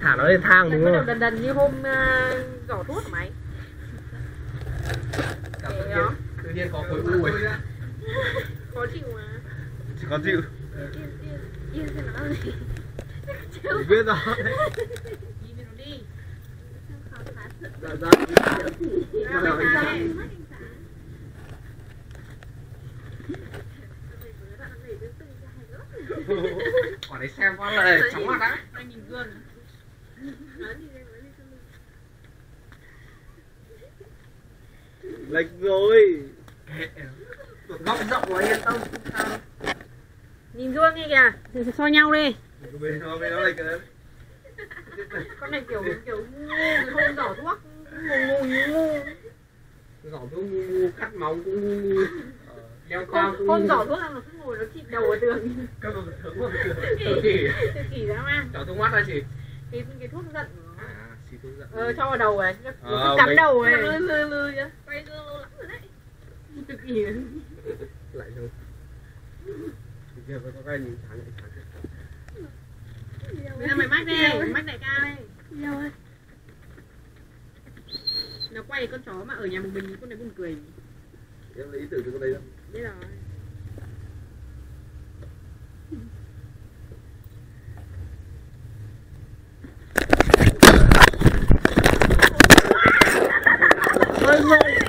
thả nó lên thang đúng không? đần đần như hôm uh, giỏ thuốc của mày. Cảm Thế tự nhiên tự nhiên có khối u ấy. Khó chịu mà. Chỉ có chịu. Yên yên yên thì nó gì. Chỉ biết rồi. Nhìn nó đi. Khó sự dạ dạ. Ra mày ra đây. quả đấy xem quá lời chóng mặt á. Anh nhìn gương lệch rồi. Góc rộng quá yên tâm nhìn gương đi kìa. So nhau đi. Bên nó bên nó lệch cái đấy. Con này kiểu kiểu ngu ngu hôm giỏ thuốc. Ngu ngu như ngu. Giỏ thuốc ngu ngu cắt móng cũng ngu ngu. Đeo khoang hôm cũng hôm ngu. giỏ thuốc là nó cứ ngồi nó chịt đầu ở tường các bạn thử không kỷ tự kỷ dã man giỏ thuốc mắt là gì cái cái thuốc giận của nó. À thuốc giận. Ờ cho vào đầu ấy nó Ờ, cứ cắm đầu ấy lư lư lư vậy lại rồi kia phải có cái nhìn thẳng lại thẳng. Mày mắc đi mắc đại ca đây. Nó quay con chó mà ở nhà một mình con này buồn cười. Em lấy ý tưởng từ con đây đâu? Biết rồi. Oh, my God.